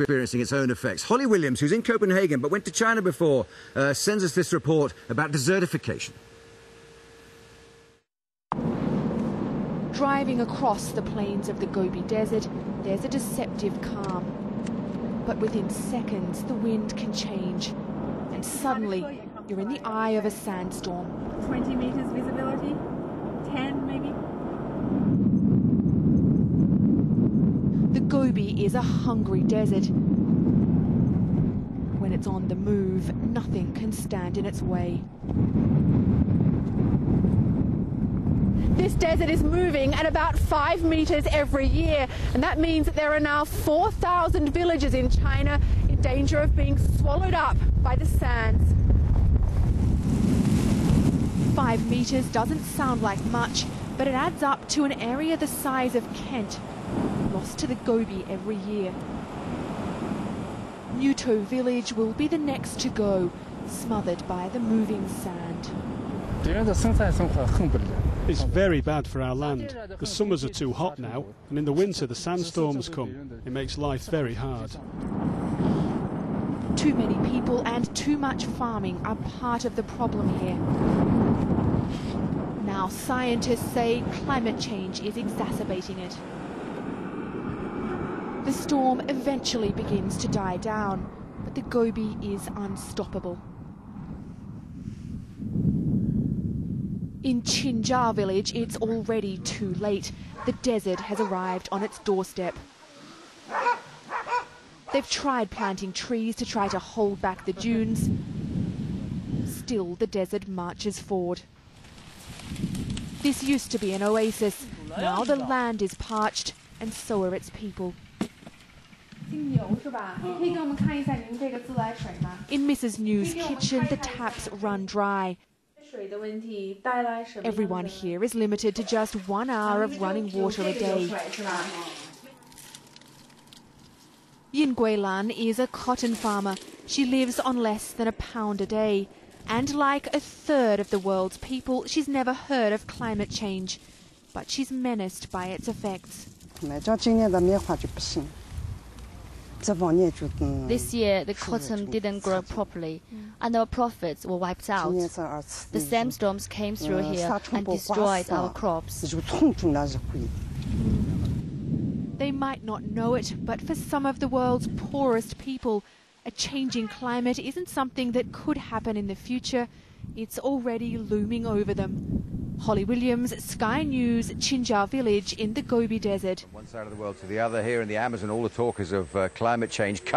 experiencing its own effects. Holly Williams, who's in Copenhagen but went to China before, uh, sends us this report about desertification. Driving across the plains of the Gobi Desert, there's a deceptive calm. But within seconds, the wind can change. And suddenly, you're in the eye of a sandstorm. 20 meters visibility, Gobi is a hungry desert. When it's on the move, nothing can stand in its way. This desert is moving at about five meters every year, and that means that there are now 4,000 villages in China in danger of being swallowed up by the sands. Five meters doesn't sound like much, but it adds up to an area the size of Kent, lost to the Gobi every year. Muto village will be the next to go, smothered by the moving sand. It's very bad for our land. The summers are too hot now, and in the winter the sandstorms come. It makes life very hard. Too many people and too much farming are part of the problem here. Now scientists say climate change is exacerbating it. The storm eventually begins to die down, but the Gobi is unstoppable. In Chinjar village, it's already too late. The desert has arrived on its doorstep. They've tried planting trees to try to hold back the dunes. Still, the desert marches forward. This used to be an oasis. Now the land is parched, and so are its people. In Mrs. New's kitchen, the taps run dry. Everyone here is limited to just one hour of running water a day. Yin Guilan is a cotton farmer. She lives on less than a pound a day. And like a third of the world's people, she's never heard of climate change. But she's menaced by its effects. This year, the cotton didn't grow properly, and our profits were wiped out. The sandstorms came through here and destroyed our crops. They might not know it, but for some of the world's poorest people, a changing climate isn't something that could happen in the future. It's already looming over them. Holly Williams, Sky News, Chinjar village in the Gobi Desert. One side of the world to the other, here in the Amazon, all the talk is of uh, climate change.